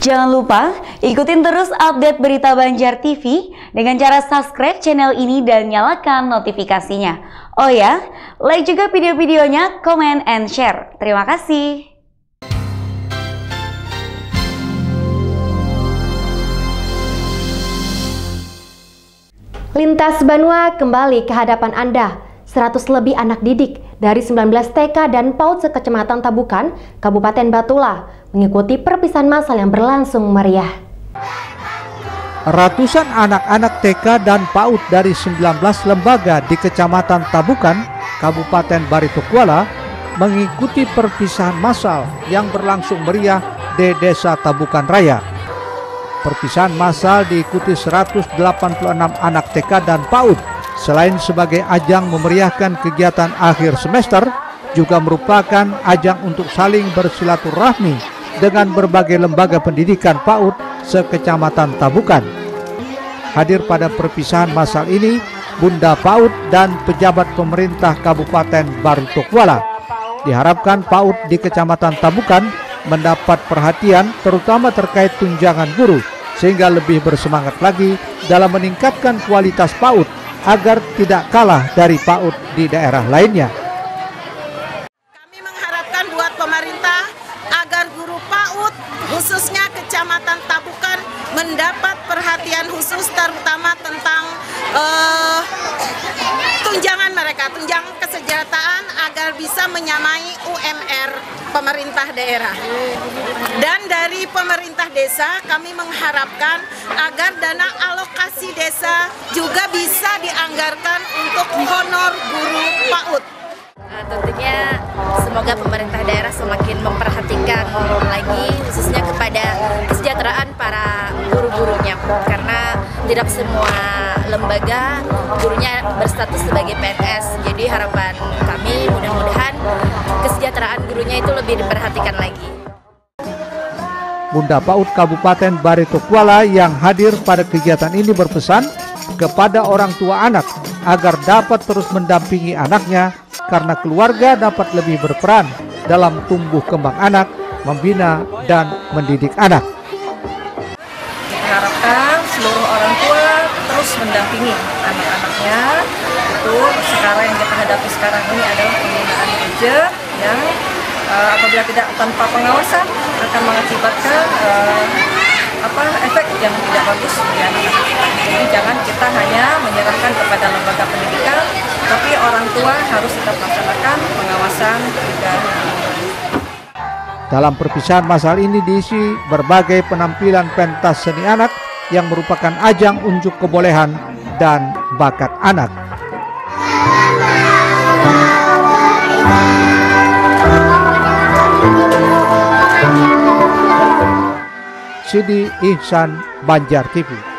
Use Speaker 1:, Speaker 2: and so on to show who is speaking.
Speaker 1: Jangan lupa ikutin terus update berita Banjar TV dengan cara subscribe channel ini dan nyalakan notifikasinya. Oh ya, like juga video-videonya, comment and share. Terima kasih.
Speaker 2: Lintas Banua kembali ke hadapan Anda. 100 lebih anak didik dari 19 TK dan PAUD sekecamatan Tabukan, Kabupaten Batula, mengikuti perpisahan massal yang berlangsung meriah.
Speaker 3: Ratusan anak-anak TK dan PAUD dari 19 lembaga di Kecamatan Tabukan, Kabupaten Barito Kuala, mengikuti perpisahan massal yang berlangsung meriah di Desa Tabukan Raya. Perpisahan massal diikuti 186 anak TK dan PAUD Selain sebagai ajang memeriahkan kegiatan akhir semester, juga merupakan ajang untuk saling bersilaturahmi dengan berbagai lembaga pendidikan PAUD sekecamatan Tabukan. Hadir pada perpisahan masal ini, Bunda PAUD dan pejabat pemerintah Kabupaten Barutokwala. Diharapkan PAUD di Kecamatan Tabukan mendapat perhatian terutama terkait tunjangan guru sehingga lebih bersemangat lagi dalam meningkatkan kualitas PAUD agar tidak kalah dari PAUD di daerah lainnya.
Speaker 4: Kami mengharapkan buat pemerintah agar guru PAUD khususnya Kecamatan Tabukan mendapat perhatian khusus terutama tentang uh, tunjangan mereka, tunjangan kesejahteraan agar bisa menyamai UMR pemerintah daerah. Dan dari pemerintah desa kami mengharapkan agar dana alokasi desa juga dianggarkan untuk honor guru PAUD.
Speaker 5: Uh, tentunya semoga pemerintah daerah semakin memperhatikan lagi khususnya kepada kesejahteraan para guru-gurunya. Karena tidak semua lembaga gurunya berstatus sebagai PNS jadi harapan kami mudah-mudahan kesejahteraan gurunya itu lebih diperhatikan lagi.
Speaker 3: Bunda PAUD Kabupaten Barito Kuala yang hadir pada kegiatan ini berpesan kepada orang tua anak agar dapat terus mendampingi anaknya karena keluarga dapat lebih berperan dalam tumbuh kembang anak, membina dan mendidik anak.
Speaker 6: Harapkan seluruh orang tua terus mendampingi anak-anaknya. Itu sekarang yang kita hadapi sekarang ini adalah penggunaan gadget yang uh, apabila tidak tanpa pengawasan akan mengakibatkan uh, apa efek yang tidak bagus kita. Jadi jangan kita hanya menyerahkan kepada lembaga pendidikan, tapi orang tua harus tetap melaksanakan pengawasan juga.
Speaker 3: Dalam perpisahan masal ini diisi berbagai penampilan pentas seni anak yang merupakan ajang unjuk kebolehan dan bakat anak. Sidi Ihsan Banjar TV